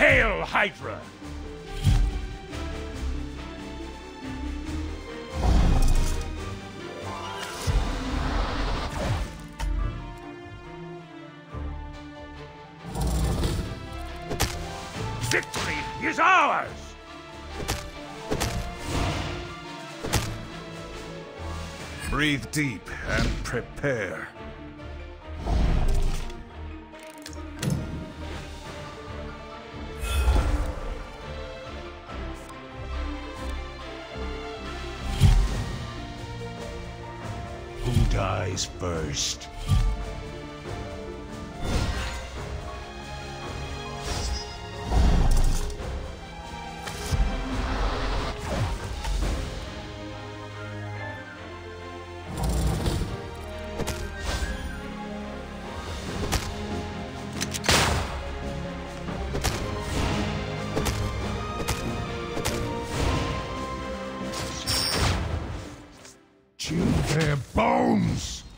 Hail Hydra! Victory is ours! Breathe deep and prepare. Who dies first? rounds.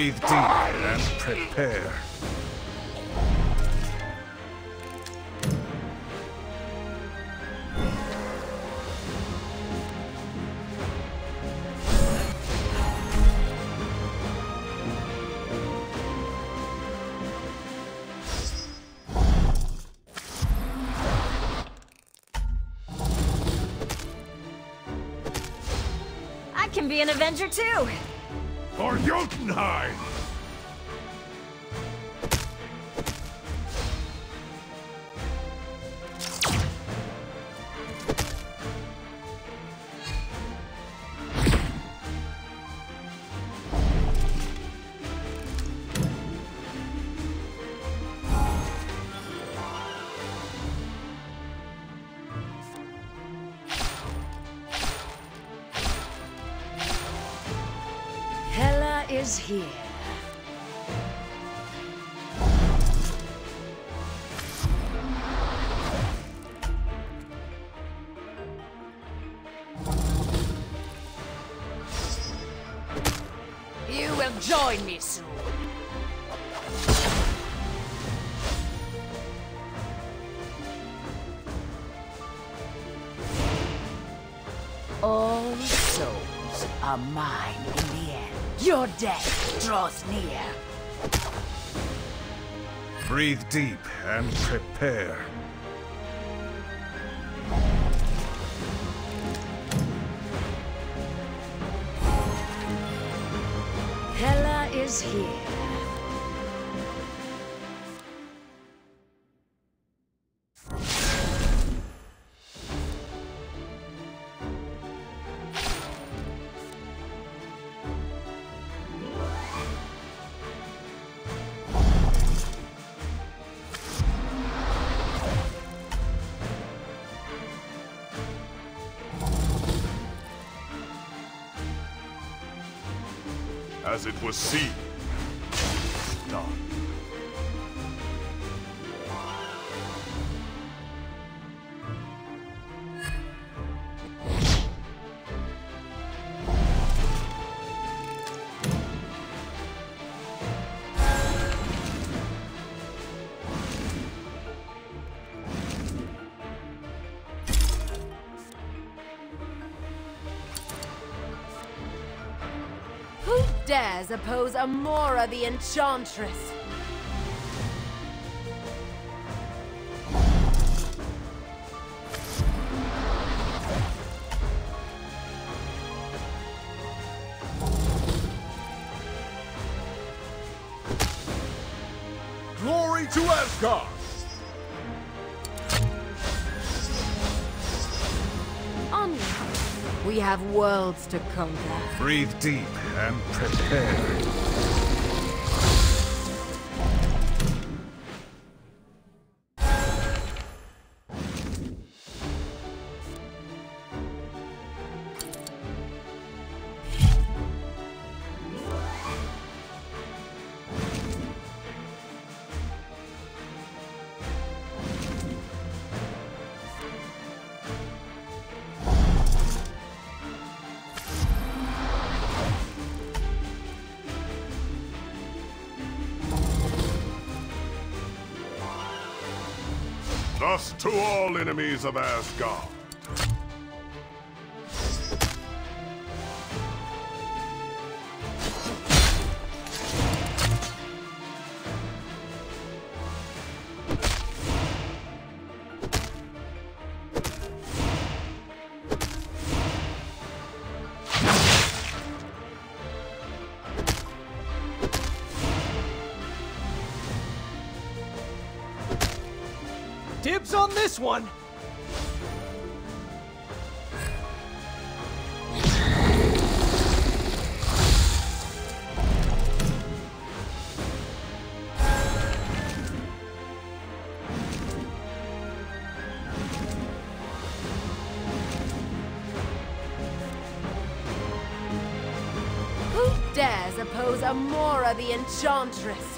Breathe deep and prepare. I can be an Avenger too! For Jotunheim! Is here. You will join me soon. All souls are mine in the. Your death draws near. Breathe deep and prepare. Hela is here. As it was seen. Dares oppose Amora the Enchantress? Glory to Asgard! We have worlds to conquer. Breathe deep and prepare. Thus to all enemies of Asgard. Dibs on this one! Who dares oppose Amora the Enchantress?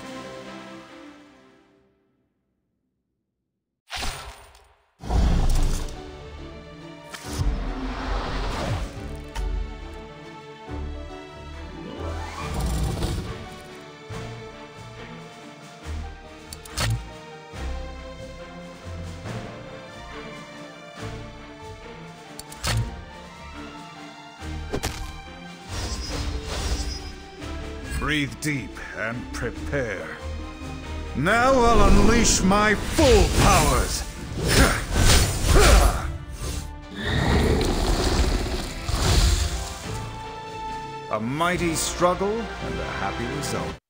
Breathe deep and prepare. Now I'll unleash my full powers! A mighty struggle and a happy result.